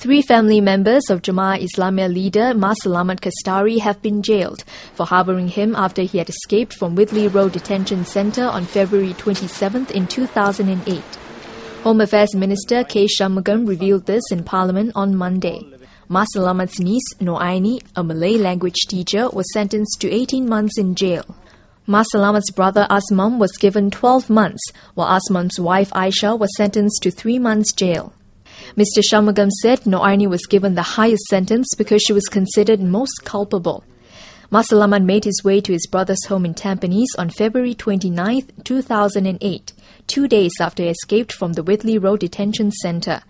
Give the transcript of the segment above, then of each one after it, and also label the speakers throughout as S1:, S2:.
S1: Three family members of Jemaah Islamiyah leader Mas Selamat Kastari have been jailed for harboring him after he had escaped from Whitley Road Detention Centre on February 27th in 2008. Home Affairs Minister K. Shanmugam revealed this in Parliament on Monday. Mas Selamat's niece, Nur Aini, a Malay language teacher, was sentenced to 18 months in jail. Mas Selamat's brother Asmom was given 12 months, while Asmom's wife Aisah was sentenced to 3 months jail. Mr. Shanmugam said Nur Aini was given the highest sentence because she was considered most culpable. Mas Selamat made his way to his brother's home in Tampines on February 29, 2008, two days after he escaped from the Whitley Road Detention Centre.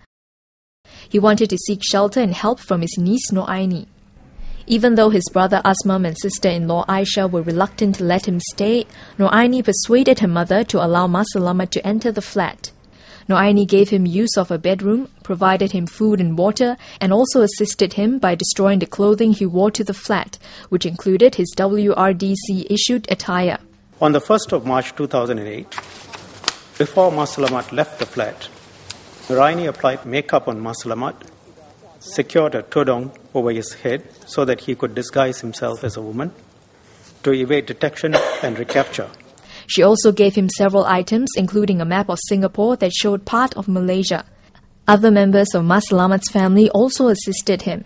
S1: He wanted to seek shelter and help from his niece Nur Aini. Even though his brother Asmom and sister-in-law Aisah were reluctant to let him stay, Nur Aini persuaded her mother to allow Mas to enter the flat. Nur Aini gave him use of her bedroom, provided him food and water, and also assisted him by destroying the clothing he wore to the flat, which included his WRDC issued attire.
S2: On the 1st of March 2008, before Mas Selamat left the flat, Nur Aini applied makeup on Mas Selamat, secured a tudung over his head so that he could disguise himself as a woman to evade detection and recapture.
S1: She also gave him several items, including a map of Singapore that showed part of Malaysia. Other members of Mas Selamat's family also assisted him.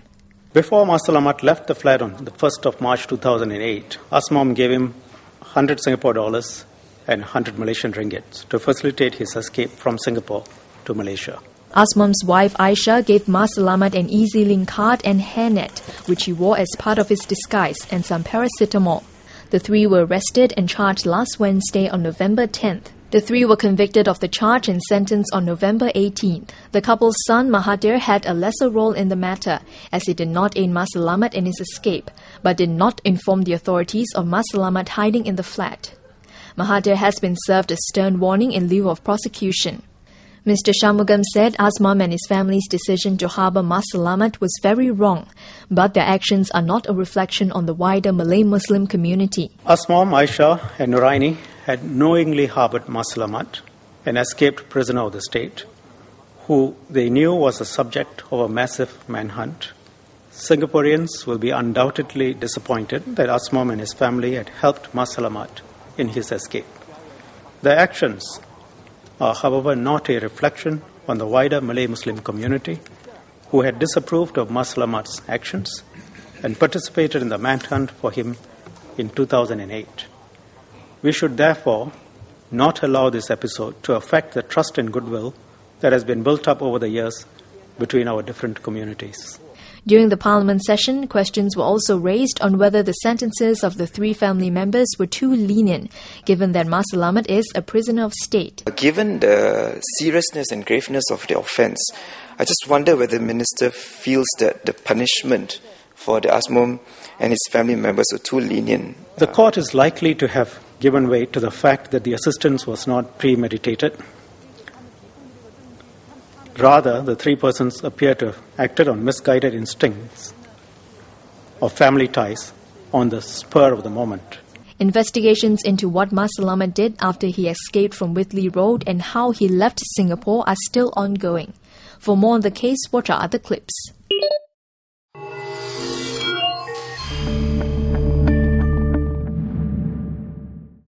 S2: Before Mas Selamat left the flat on the 1st of March 2008, Asmom gave him 100 Singapore dollars and 100 Malaysian ringgit to facilitate his escape from Singapore to Malaysia.
S1: Asmom's wife Aisah gave Mas Selamat an EZ-Link card and hairnet, which he wore as part of his disguise, and some paracetamol. The three were arrested and charged last Wednesday on November 10th. The three were convicted of the charge and sentenced on November 18th. The couple's son Mahathir had a lesser role in the matter, as he did not aid Mas Selamat in his escape, but did not inform the authorities of Mas Selamat hiding in the flat. Mahathir has been served a stern warning in lieu of prosecution. Mr. Shanmugam said Asmom and his family's decision to harbour Mas Selamat was very wrong, but their actions are not a reflection on the wider Malay Muslim community.
S2: Asmom, Aisah, and Nur Aini had knowingly harboured Mas Selamat, an escaped prisoner of the state, who they knew was the subject of a massive manhunt. Singaporeans will be undoubtedly disappointed that Asmom and his family had helped Mas Selamat in his escape. Their actions are, however, not a reflection on the wider Malay Muslim community who had disapproved of Mas Selamat's actions and participated in the manhunt for him in 2008. We should therefore not allow this episode to affect the trust and goodwill that has been built up over the years between our different communities.
S1: During the Parliament session, questions were also raised on whether the sentences of the three family members were too lenient, given that Mas Selamat is a prisoner of state.
S3: Given the seriousness and graveness of the offence, I just wonder whether the Minister feels that the punishment for the Asmom and his family members were too lenient.
S2: The court is likely to have given way to the fact that the assistance was not premeditated Rather, the three persons appear to have acted on misguided instincts of family ties on the spur of the moment.
S1: Investigations into what Mas Selamat did after he escaped from Whitley Road and how he left Singapore are still ongoing. For more on the case, watch our other clips.